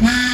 Wow.